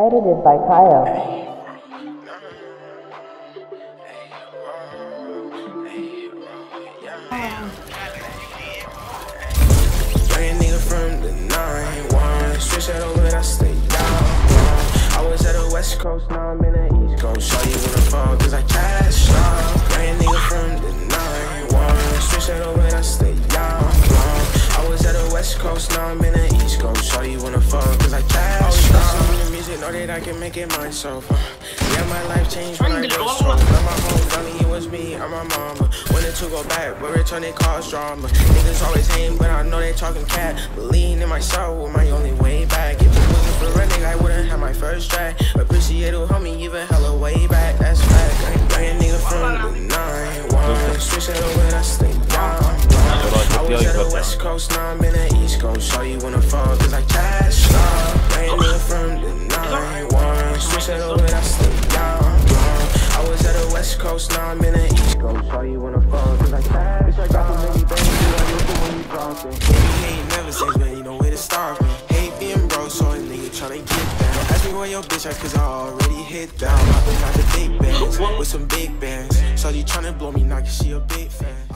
Edited by Kyle. Young nigga from the 9-1 Switch that over, I stay down. I was at the west coast, now I'm in the east coast. Show you I fall, cause I cash out nigga from the 9-1 Switch that over, I stay I was at the west coast, now I'm in the east coast. You I the that I can make it myself. Yeah, my life changed when I got strong. Now my home, dummy, it was me, I'm my mama. Wanted to go back, but return it cause drama. Niggas always hating, but I know they talking cat. Believing in myself was my only way back. If it wasn't for running, I wouldn't have my first track. Appreciate it, homie, even hella way back, that's fact. Young nigga from the 9-1 Switch it over, I stay down. I was at the west coast, now I'm in the east coast. Show you when I fall, cause I I'm in the east coast. Show you when I fall, cause I cash out got so many things, you like looking when you dropping Baby, ain't never says, man, you know where to start me Hate being broke, so a nigga tryna get down Ask me where your bitch at, cause I already hit down Popping out the big bands, with some big bands. Shawty tryna blow me now, cause she a big fan